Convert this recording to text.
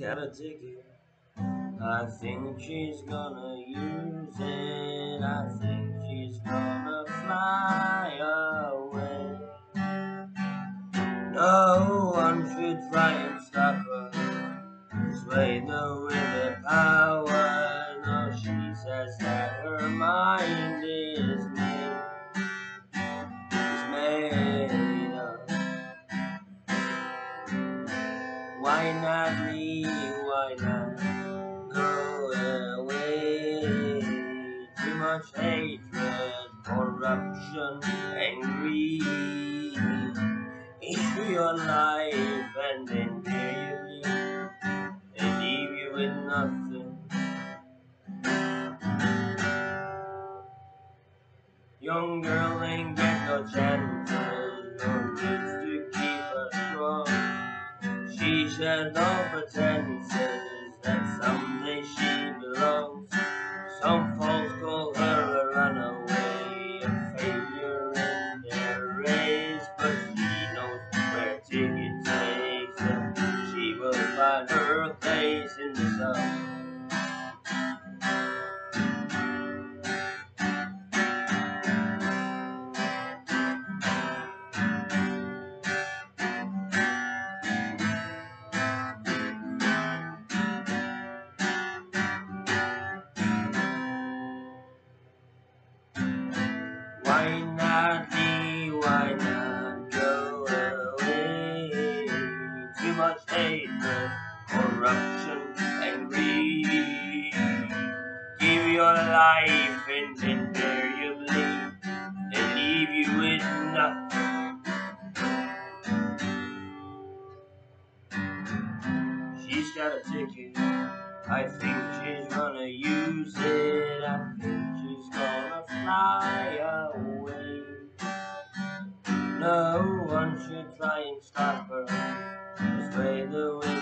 Got a ticket. I think she's gonna use it. I think she's gonna fly away. No one should try and stop her. Sway the with power. No, she says that her mind is made. Is made up. Why not Hatred, corruption, and greed. Into your life and then leave. They leave you with nothing. Young girl ain't get no chances, no roots to keep her strong. She shed no pretenses in the sun. Why not leave? Why not go away? Too much hatred, corruption and greed. Give your life and invariably they leave you with nothing. She's got a ticket. I think she's gonna use it. I think she's gonna fly away. No one should try and stop her. Just way the wind.